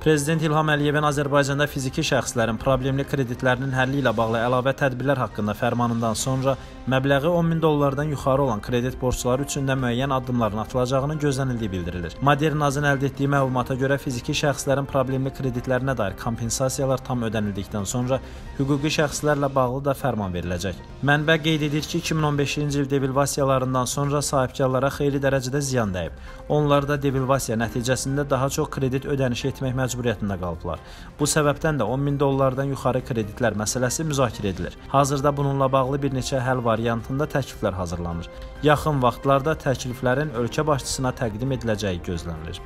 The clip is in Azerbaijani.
Prezident İlham Əliyevin Azərbaycanda fiziki şəxslərin problemli kreditlərinin həlli ilə bağlı əlavə tədbirlər haqqında fərmanından sonra məbləği 10 min dollardan yuxarı olan kredit borcları üçün də müəyyən addımların atılacağının gözlənildiyi bildirilir. Modernazın əldə etdiyi məlumata görə fiziki şəxslərin problemli kreditlərinə dair kompensasiyalar tam ödənildikdən sonra hüquqi şəxslərlə bağlı da fərman veriləcək. Mənbə qeyd edir ki, 2015-ci il devalvasiyalarından sonra sahibkarlara xeyli dərəcədə ziyan dəyib. Onlar da devalvasiya nəticəsində daha çox kredit ödənişi etmək məcburiyyətində məcburiyyətində qalıblar. Bu səbəbdən də 10 min dollardan yuxarı kreditlər məsələsi müzakirə edilir. Hazırda bununla bağlı bir neçə həll variantında təkliflər hazırlanır. Yaxın vaxtlarda təkliflərin ölkə başçısına təqdim ediləcəyi gözlənilir.